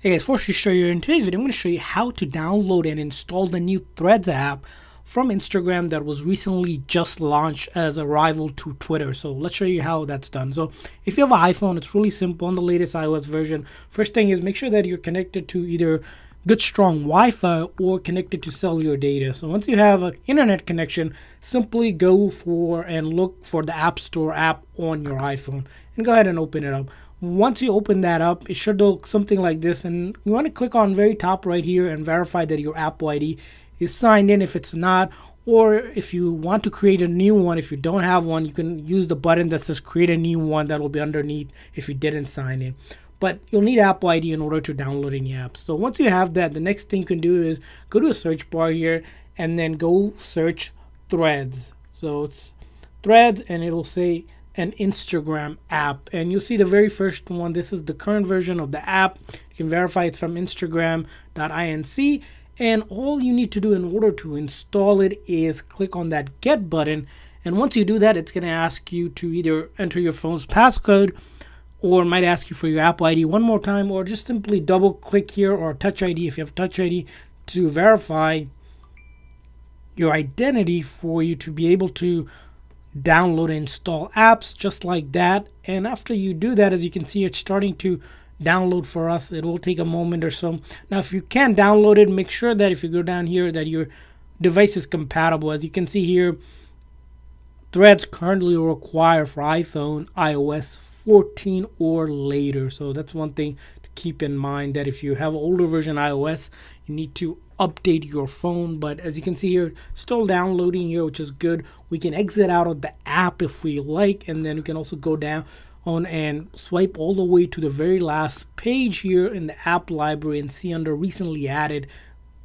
Hey guys, first to show you in today's video, I'm going to show you how to download and install the new Threads app from Instagram that was recently just launched as a rival to Twitter. So let's show you how that's done. So if you have an iPhone, it's really simple on the latest iOS version. First thing is make sure that you're connected to either good strong Wi-Fi or connected to cellular data. So once you have an internet connection, simply go for and look for the App Store app on your iPhone and go ahead and open it up. Once you open that up it should look something like this and you want to click on very top right here and verify that your apple id is signed in. If it's not or if you want to create a new one if you don't have one you can use the button that says create a new one that will be underneath if you didn't sign in but you'll need apple id in order to download any apps so once you have that the next thing you can do is go to a search bar here and then go search threads so it's threads and it'll say an Instagram app. And you'll see the very first one. This is the current version of the app. You can verify it's from Instagram.inc. And all you need to do in order to install it is click on that get button. And once you do that, it's going to ask you to either enter your phone's passcode or might ask you for your Apple ID one more time, or just simply double click here or Touch ID if you have Touch ID to verify your identity for you to be able to download and install apps just like that. And after you do that, as you can see, it's starting to download for us. It will take a moment or so. Now, if you can download it, make sure that if you go down here that your device is compatible. As you can see here, Threads currently require for iPhone iOS 14 or later. So that's one thing to keep in mind that if you have older version iOS, you need to update your phone but as you can see here still downloading here which is good we can exit out of the app if we like and then we can also go down on and swipe all the way to the very last page here in the app library and see under recently added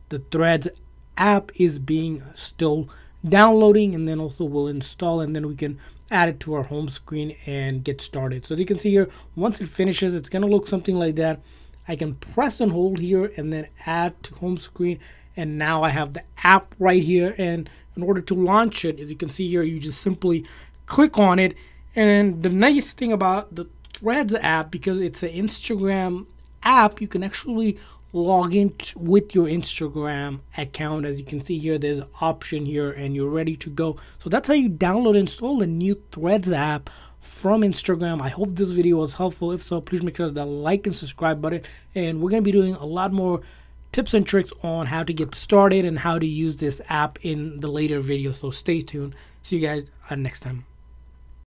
the threads app is being still downloading and then also we'll install and then we can add it to our home screen and get started. So as you can see here once it finishes it's going to look something like that. I can press and hold here and then add to home screen. And now I have the app right here. And in order to launch it as you can see here you just simply click on it. And the nice thing about the Threads app because it's an Instagram app you can actually log in with your Instagram account as you can see here there's an option here and you're ready to go so that's how you download and install the new Threads app from Instagram. I hope this video was helpful. If so, please make sure to like and subscribe button. And we're going to be doing a lot more tips and tricks on how to get started and how to use this app in the later videos. So stay tuned. See you guys uh, next time.